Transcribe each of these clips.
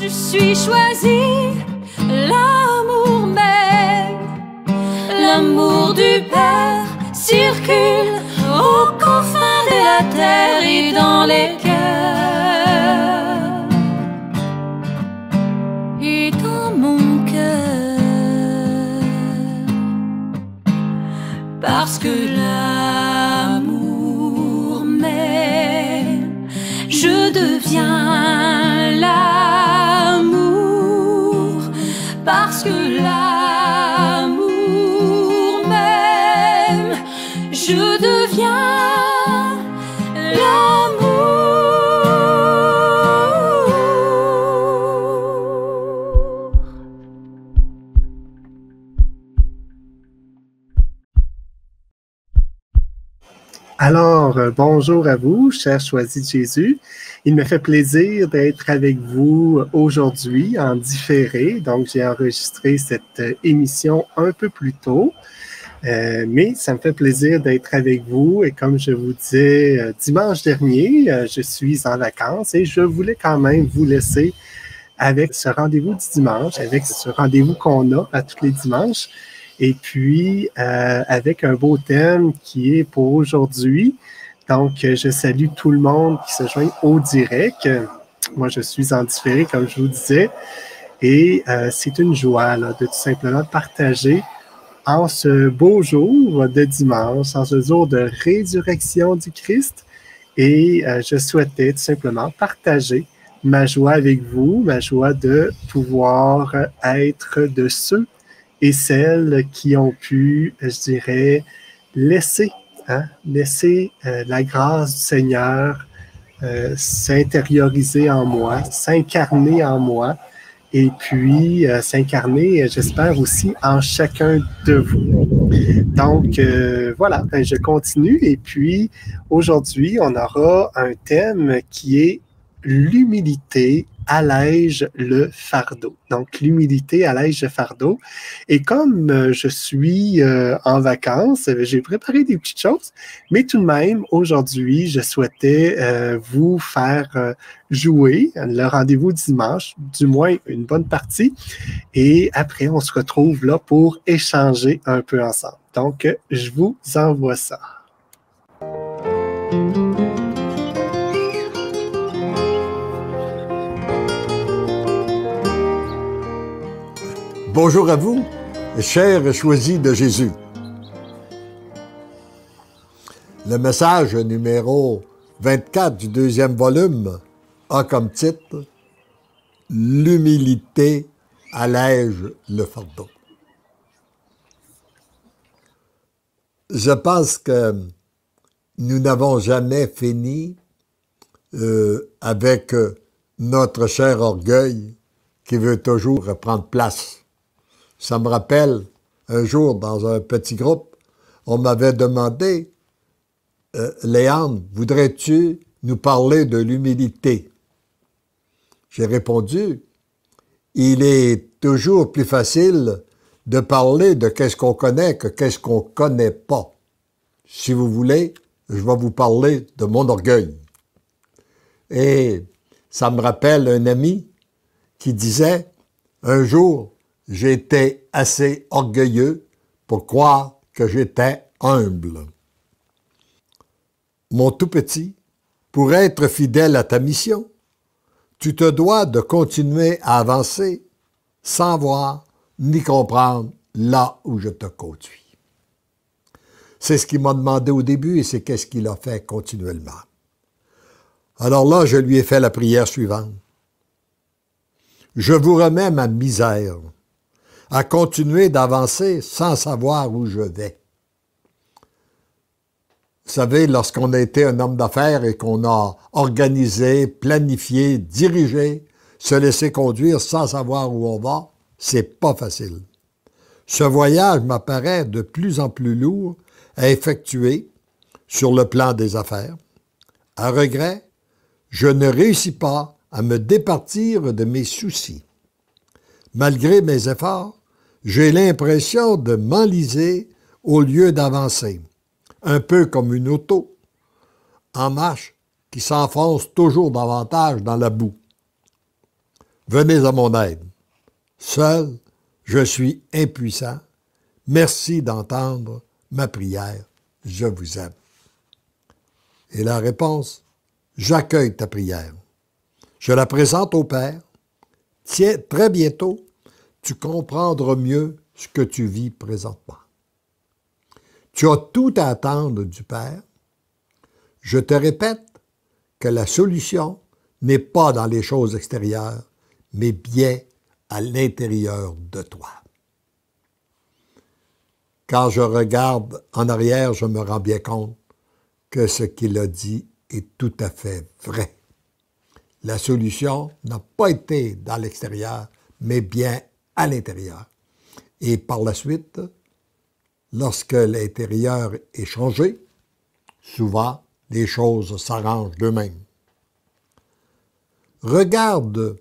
je suis choisi, l'amour même, l'amour du Père circule aux confins de la terre et dans les cœurs Alors, euh, bonjour à vous, chers choisis de Jésus. Il me fait plaisir d'être avec vous aujourd'hui en différé. Donc, j'ai enregistré cette euh, émission un peu plus tôt. Euh, mais ça me fait plaisir d'être avec vous. Et comme je vous disais euh, dimanche dernier, je suis en vacances et je voulais quand même vous laisser avec ce rendez-vous du dimanche, avec ce rendez-vous qu'on a à tous les dimanches. Et puis, euh, avec un beau thème qui est pour aujourd'hui. Donc, euh, je salue tout le monde qui se joint au direct. Moi, je suis en différé, comme je vous disais. Et euh, c'est une joie de tout simplement partager en ce beau jour de dimanche, en ce jour de résurrection du Christ. Et je souhaitais tout simplement partager ma joie avec vous, ma joie de pouvoir être de ceux et celles qui ont pu, je dirais, laisser, hein, laisser euh, la grâce du Seigneur euh, s'intérioriser en moi, s'incarner en moi, et puis euh, s'incarner, j'espère aussi, en chacun de vous. Donc, euh, voilà, ben, je continue. Et puis, aujourd'hui, on aura un thème qui est l'humilité allège le fardeau. Donc, l'humilité allège le fardeau. Et comme euh, je suis euh, en vacances, euh, j'ai préparé des petites choses, mais tout de même, aujourd'hui, je souhaitais vous faire jouer le rendez-vous dimanche, du moins une bonne partie. Et après, on se retrouve là pour échanger un peu ensemble. Donc, je vous envoie ça. Bonjour à vous, chers choisis de Jésus. Le message numéro 24 du deuxième volume a comme titre L'humilité allège le fardeau. Je pense que nous n'avons jamais fini euh, avec notre cher orgueil qui veut toujours prendre place. Ça me rappelle un jour dans un petit groupe, on m'avait demandé, euh, Léandre, voudrais-tu nous parler de l'humilité? J'ai répondu, il est toujours plus facile de parler de qu'est-ce qu'on connaît que qu'est-ce qu'on connaît pas. Si vous voulez, je vais vous parler de mon orgueil. Et ça me rappelle un ami qui disait, un jour, j'étais assez orgueilleux pour croire que j'étais humble. Mon tout petit, pour être fidèle à ta mission, tu te dois de continuer à avancer sans voir ni comprendre là où je te conduis. C'est ce qu'il m'a demandé au début et c'est qu'est-ce qu'il a fait continuellement. Alors là, je lui ai fait la prière suivante. Je vous remets ma misère à continuer d'avancer sans savoir où je vais. Vous savez, lorsqu'on a été un homme d'affaires et qu'on a organisé, planifié, dirigé, se laisser conduire sans savoir où on va, c'est pas facile. Ce voyage m'apparaît de plus en plus lourd à effectuer sur le plan des affaires. À regret, je ne réussis pas à me départir de mes soucis. Malgré mes efforts, j'ai l'impression de m'enliser au lieu d'avancer, un peu comme une auto en marche qui s'enfonce toujours davantage dans la boue. venez à mon aide. Seul, je suis impuissant. Merci d'entendre ma prière. Je vous aime. Et la réponse, j'accueille ta prière. Je la présente au Père. Tiens, très bientôt, tu comprendras mieux ce que tu vis présentement. Tu as tout à attendre du Père. Je te répète que la solution n'est pas dans les choses extérieures, mais bien à l'intérieur de toi. Quand je regarde en arrière, je me rends bien compte que ce qu'il a dit est tout à fait vrai. La solution n'a pas été dans l'extérieur, mais bien à l'intérieur. Et par la suite, lorsque l'intérieur est changé, souvent les choses s'arrangent d'eux-mêmes. Regarde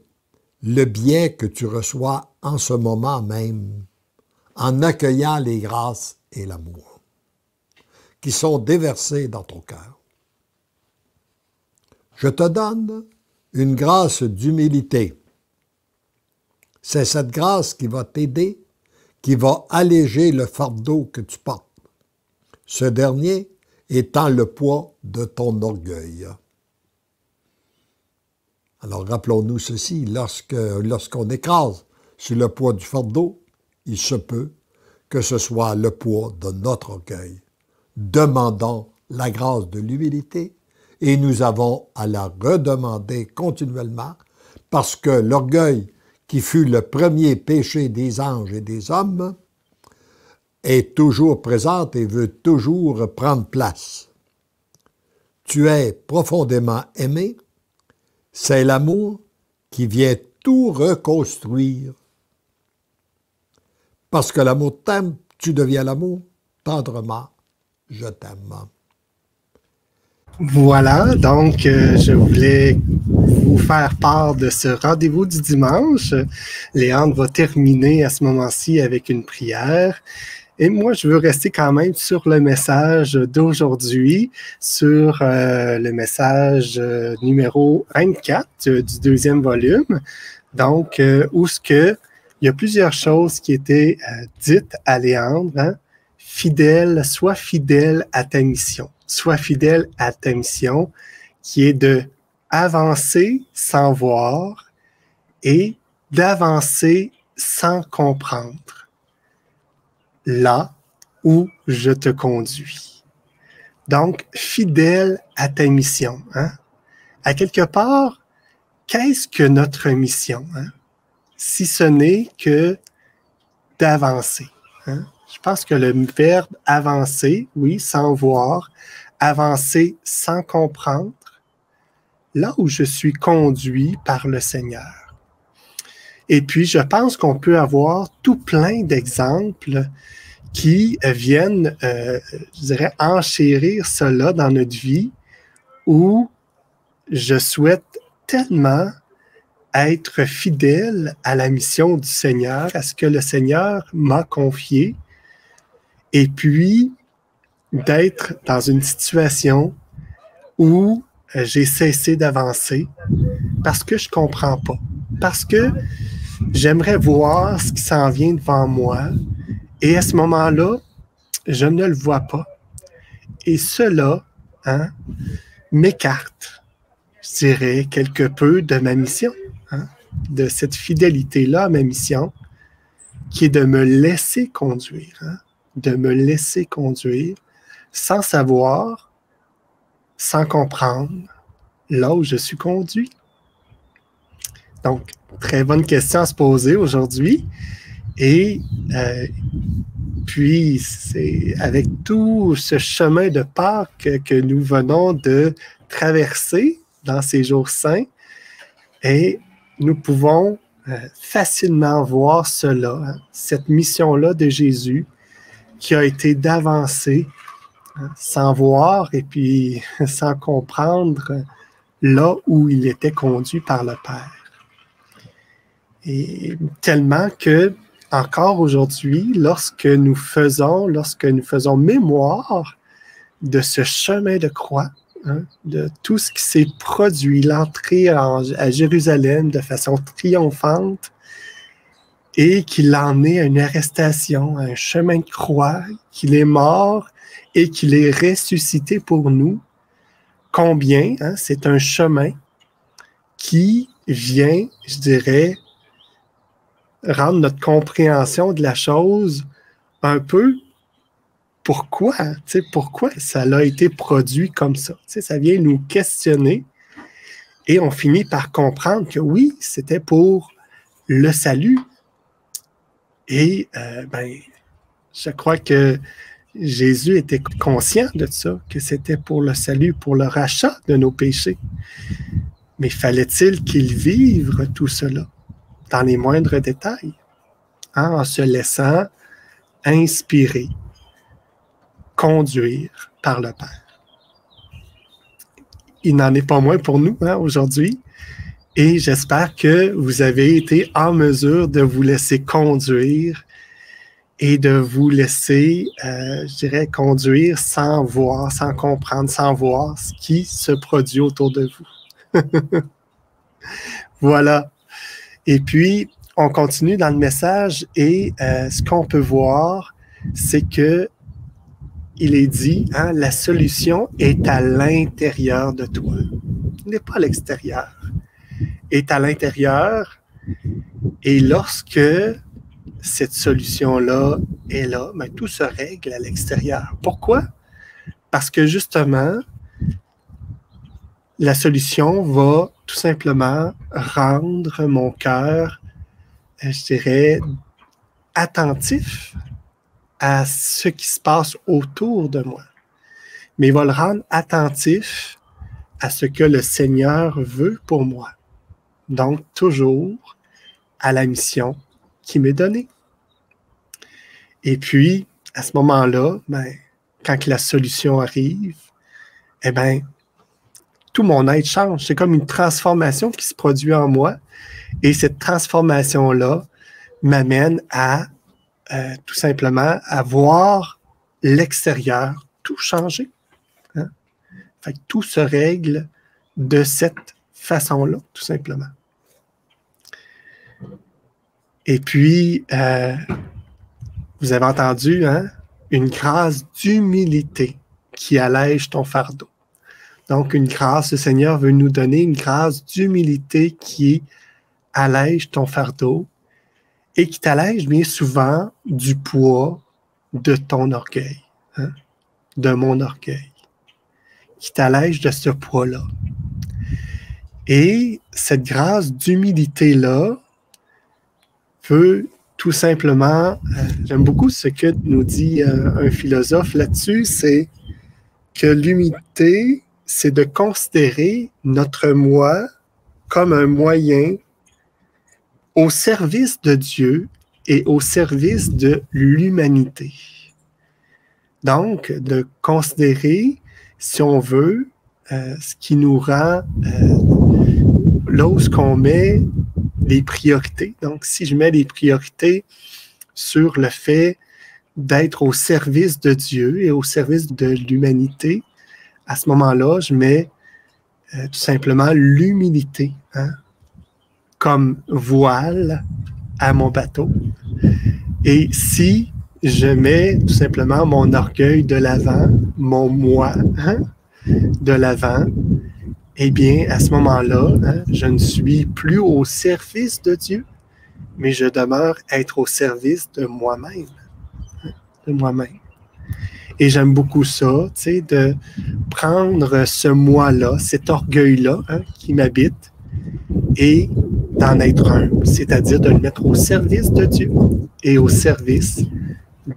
le bien que tu reçois en ce moment même en accueillant les grâces et l'amour qui sont déversés dans ton cœur. Je te donne une grâce d'humilité. C'est cette grâce qui va t'aider, qui va alléger le fardeau que tu portes. Ce dernier étant le poids de ton orgueil. Alors rappelons-nous ceci, lorsqu'on écrase sur le poids du fardeau, il se peut que ce soit le poids de notre orgueil. Demandons la grâce de l'humilité et nous avons à la redemander continuellement parce que l'orgueil qui fut le premier péché des anges et des hommes est toujours présent et veut toujours prendre place. Tu es profondément aimé, c'est l'amour qui vient tout reconstruire. Parce que l'amour t'aime, tu deviens l'amour tendrement. Je t'aime. Voilà, donc euh, je voulais vous faire part de ce rendez-vous du dimanche. Léandre va terminer à ce moment-ci avec une prière. Et moi, je veux rester quand même sur le message d'aujourd'hui, sur euh, le message euh, numéro 24 euh, du deuxième volume. Donc, où ce que il y a plusieurs choses qui étaient dites à Léandre. Hein? Fidèle, sois fidèle à ta mission. Sois fidèle à ta mission, qui est de avancer sans voir et d'avancer sans comprendre là où je te conduis. Donc, fidèle à ta mission. Hein? À quelque part, qu'est-ce que notre mission? Hein? Si ce n'est que d'avancer. Hein? Je pense que le verbe avancer, oui, sans voir, avancer sans comprendre, là où je suis conduit par le Seigneur. Et puis, je pense qu'on peut avoir tout plein d'exemples qui viennent, euh, je dirais, enchérir cela dans notre vie où je souhaite tellement être fidèle à la mission du Seigneur, à ce que le Seigneur m'a confié, et puis d'être dans une situation où j'ai cessé d'avancer parce que je comprends pas, parce que j'aimerais voir ce qui s'en vient devant moi, et à ce moment-là, je ne le vois pas. Et cela hein, m'écarte, je dirais, quelque peu de ma mission, hein, de cette fidélité-là à ma mission, qui est de me laisser conduire, hein, de me laisser conduire sans savoir, sans comprendre là où je suis conduit. Donc, très bonne question à se poser aujourd'hui. Et euh, puis, c'est avec tout ce chemin de Pâques que nous venons de traverser dans ces jours saints, et nous pouvons euh, facilement voir cela, hein, cette mission-là de Jésus qui a été d'avancer sans voir et puis sans comprendre là où il était conduit par le Père. Et tellement que encore aujourd'hui, lorsque nous faisons, lorsque nous faisons mémoire de ce chemin de croix hein, de tout ce qui s'est produit, l'entrée à Jérusalem de façon triomphante, et qu'il en est à une arrestation, à un chemin de croix, qu'il est mort qu'il est ressuscité pour nous, combien hein, c'est un chemin qui vient, je dirais, rendre notre compréhension de la chose un peu pourquoi, pourquoi ça a été produit comme ça. Ça vient nous questionner et on finit par comprendre que oui, c'était pour le salut. Et euh, ben, je crois que Jésus était conscient de ça, que c'était pour le salut, pour le rachat de nos péchés. Mais fallait-il qu'il vive tout cela? Dans les moindres détails, en se laissant inspirer, conduire par le Père? Il n'en est pas moins pour nous hein, aujourd'hui. Et j'espère que vous avez été en mesure de vous laisser conduire et de vous laisser, euh, je dirais, conduire sans voir, sans comprendre, sans voir ce qui se produit autour de vous. voilà. Et puis, on continue dans le message et euh, ce qu'on peut voir, c'est que il est dit, hein, la solution est à l'intérieur de toi, n'est pas à l'extérieur, est à l'intérieur. Et lorsque cette solution-là est là, mais tout se règle à l'extérieur. Pourquoi? Parce que justement, la solution va tout simplement rendre mon cœur, euh, je dirais, attentif à ce qui se passe autour de moi. Mais il va le rendre attentif à ce que le Seigneur veut pour moi. Donc, toujours à la mission qui m'est donné. Et puis, à ce moment-là, ben, quand la solution arrive, eh bien, tout mon être change. C'est comme une transformation qui se produit en moi. Et cette transformation-là m'amène à euh, tout simplement à voir l'extérieur tout changer. Hein. Fait que tout se règle de cette façon-là, tout simplement. Et puis, euh, vous avez entendu, hein, une grâce d'humilité qui allège ton fardeau. Donc, une grâce, le Seigneur veut nous donner une grâce d'humilité qui allège ton fardeau et qui t'allège bien souvent du poids de ton orgueil, hein, de mon orgueil, qui t'allège de ce poids-là. Et cette grâce d'humilité-là, tout simplement, euh, j'aime beaucoup ce que nous dit euh, un philosophe là-dessus, c'est que l'humilité, c'est de considérer notre moi comme un moyen au service de Dieu et au service de l'humanité. Donc, de considérer, si on veut, euh, ce qui nous rend, là où ce qu'on met des priorités. Donc, si je mets des priorités sur le fait d'être au service de Dieu et au service de l'humanité, à ce moment-là, je mets euh, tout simplement l'humilité hein, comme voile à mon bateau. Et si je mets tout simplement mon orgueil de l'avant, mon moi hein, de l'avant, eh bien, à ce moment-là, hein, je ne suis plus au service de Dieu, mais je demeure être au service de moi-même. Hein, de moi-même. Et j'aime beaucoup ça, de prendre ce moi-là, cet orgueil-là hein, qui m'habite, et d'en être un, c'est-à-dire de le mettre au service de Dieu et au service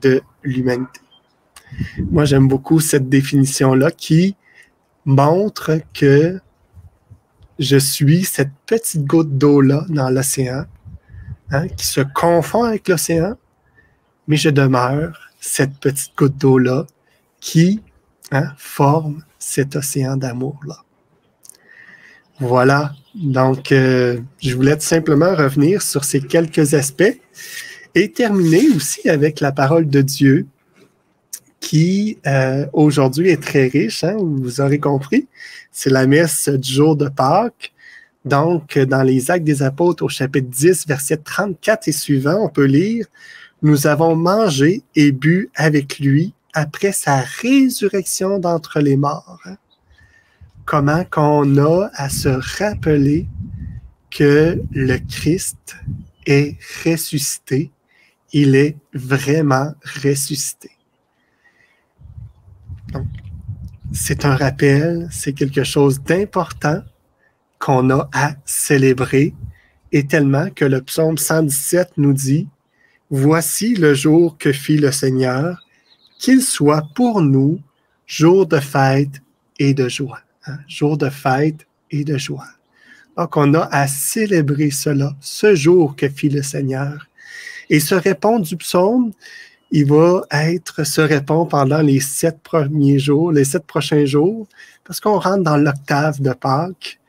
de l'humanité. Moi, j'aime beaucoup cette définition-là qui montre que je suis cette petite goutte d'eau-là dans l'océan, hein, qui se confond avec l'océan, mais je demeure cette petite goutte d'eau-là qui hein, forme cet océan d'amour-là. Voilà, donc euh, je voulais tout simplement revenir sur ces quelques aspects et terminer aussi avec la parole de Dieu qui euh, aujourd'hui est très riche, hein, vous aurez compris. C'est la messe du jour de Pâques. Donc, dans les Actes des Apôtres au chapitre 10, verset 34 et suivant, on peut lire, Nous avons mangé et bu avec lui après sa résurrection d'entre les morts. Comment qu'on a à se rappeler que le Christ est ressuscité, il est vraiment ressuscité. C'est un rappel, c'est quelque chose d'important qu'on a à célébrer, et tellement que le psaume 117 nous dit, Voici le jour que fit le Seigneur, qu'il soit pour nous jour de fête et de joie. Hein, jour de fête et de joie. Donc, on a à célébrer cela, ce jour que fit le Seigneur. Et ce répondre du psaume, il va être, se répond pendant les sept premiers jours, les sept prochains jours, parce qu'on rentre dans l'octave de Pâques.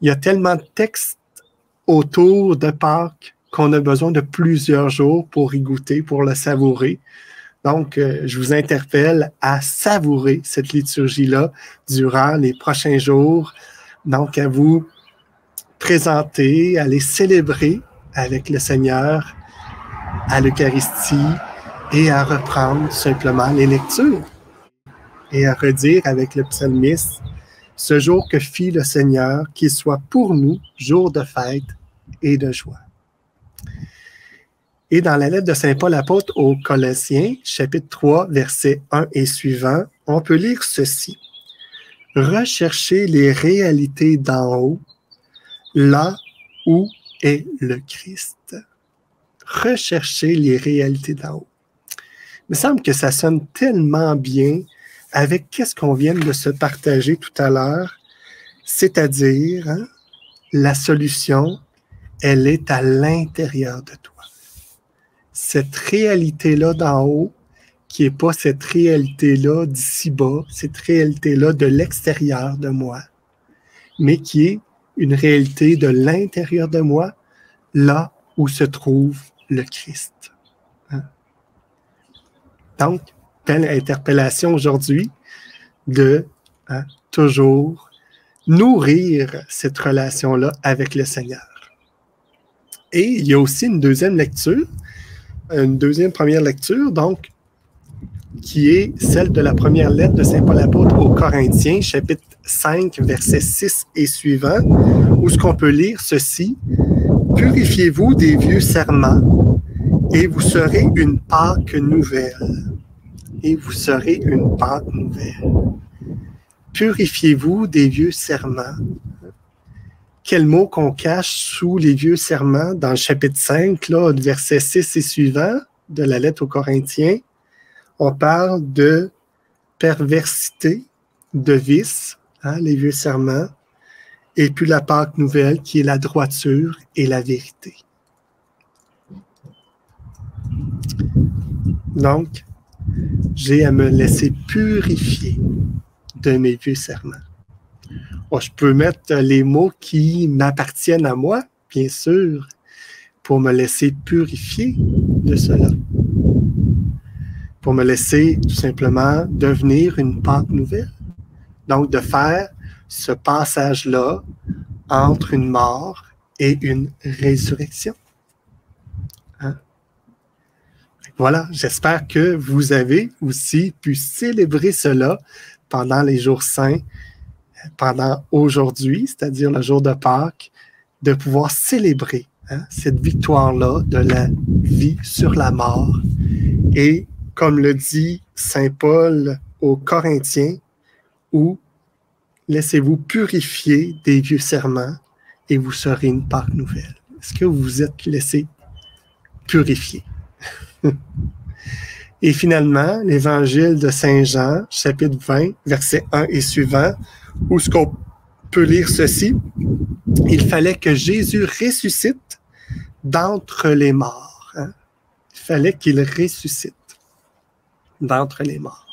Il y a tellement de textes autour de Pâques qu'on a besoin de plusieurs jours pour y goûter, pour le savourer. Donc, euh, je vous interpelle à savourer cette liturgie-là durant les prochains jours. Donc, à vous présenter, à les célébrer avec le Seigneur à l'Eucharistie, et à reprendre simplement les lectures et à redire avec le psalmiste, ce jour que fit le Seigneur, qu'il soit pour nous jour de fête et de joie. Et dans la lettre de Saint Paul apôtre aux Colossiens, chapitre 3, versets 1 et suivant, on peut lire ceci. Recherchez les réalités d'en haut, là où est le Christ. Recherchez les réalités d'en haut. Me semble que ça sonne tellement bien avec qu'est-ce qu'on vient de se partager tout à l'heure, c'est-à-dire hein, la solution, elle est à l'intérieur de toi. Cette réalité-là d'en haut, qui n'est pas cette réalité-là d'ici bas, cette réalité-là de l'extérieur de moi, mais qui est une réalité de l'intérieur de moi, là où se trouve le Christ. Donc, telle interpellation aujourd'hui de hein, toujours nourrir cette relation-là avec le Seigneur. Et il y a aussi une deuxième lecture, une deuxième première lecture, donc, qui est celle de la première lettre de Saint Paul apôtre aux Corinthiens, chapitre 5, versets 6 et suivant, où ce qu'on peut lire ceci, Purifiez-vous des vieux serments et vous serez une Pâque nouvelle. Et vous serez une Pâque nouvelle. Purifiez-vous des vieux serments. Quel mot qu'on cache sous les vieux serments dans le chapitre 5, là, verset 6 et suivant de la lettre aux Corinthiens? On parle de perversité, de vice, hein, les vieux serments, et puis la Pâque nouvelle qui est la droiture et la vérité. Donc, j'ai à me laisser purifier de mes vieux serments. Oh, je peux mettre les mots qui m'appartiennent à moi, bien sûr, pour me laisser purifier de cela. Pour me laisser tout simplement devenir une pente nouvelle. Donc, de faire ce passage-là entre une mort et une résurrection. Voilà, j'espère que vous avez aussi pu célébrer cela pendant les jours saints, pendant aujourd'hui, c'est-à-dire le jour de Pâques, de pouvoir célébrer hein, cette victoire-là de la vie sur la mort. Et comme le dit Saint Paul aux Corinthiens, où laissez-vous purifier des vieux serments et vous serez une Pâque nouvelle. Est-ce que vous vous êtes laissé purifier? Et finalement, l'évangile de Saint Jean, chapitre 20, verset 1 et suivant, où ce qu'on peut lire ceci, il fallait que Jésus ressuscite d'entre les morts. Hein? Il fallait qu'il ressuscite d'entre les morts.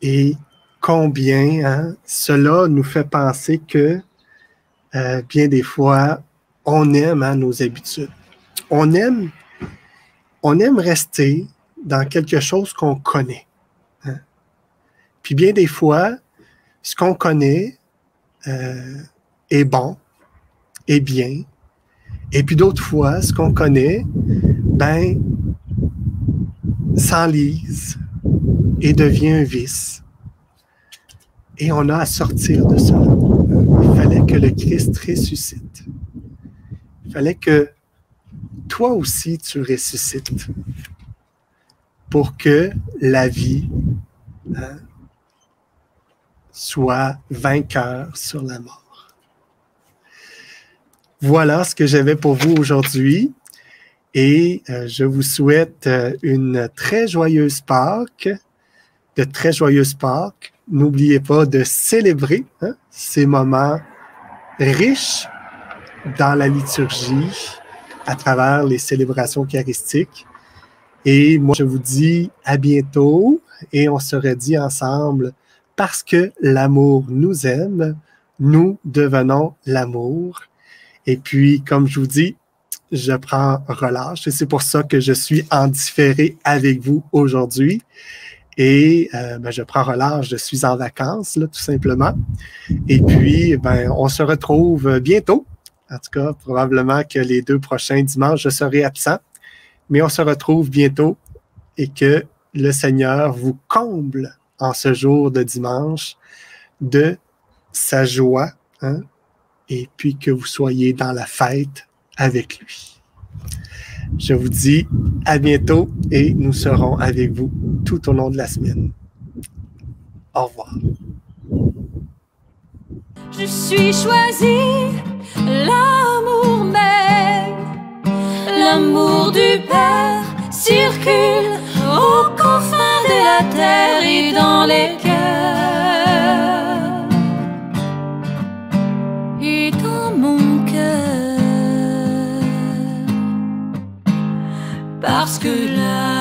Et combien hein, cela nous fait penser que euh, bien des fois, on aime hein, nos habitudes. On aime on aime rester dans quelque chose qu'on connaît. hein. Puis bien des fois, ce qu'on connaît euh, est bon, est bien. Et puis d'autres fois, ce qu'on connaît, ben, s'enlise et devient un vice. Et on a à sortir de ça. Il fallait que le Christ ressuscite. Il fallait que toi aussi tu ressuscites pour que la vie hein, soit vainqueur sur la mort. Voilà ce que j'avais pour vous aujourd'hui et euh, je vous souhaite euh, une très joyeuse Pâques, de très joyeuses Pâques. N'oubliez pas de célébrer hein, ces moments riches dans la liturgie à travers les célébrations eucharistiques. Et moi, je vous dis à bientôt et on se redit ensemble parce que l'amour nous aime, nous devenons l'amour. Et puis, comme je vous dis, je prends relâche et c'est pour ça que je suis en différé avec vous aujourd'hui. Et euh, ben, je prends relâche, je suis en vacances, là, tout simplement. Et puis, ben, on se retrouve bientôt. En tout cas, probablement que les deux prochains dimanches, je serai absent. Mais on se retrouve bientôt et que le Seigneur vous comble en ce jour de dimanche de sa joie, hein, et puis que vous soyez dans la fête avec lui. Je vous dis à bientôt et nous serons avec vous tout au long de la semaine. Au revoir. Je suis choisi, l'amour même, l'amour du Père circule aux confins de la terre et dans les cœurs. Et dans mon cœur, parce que l'amour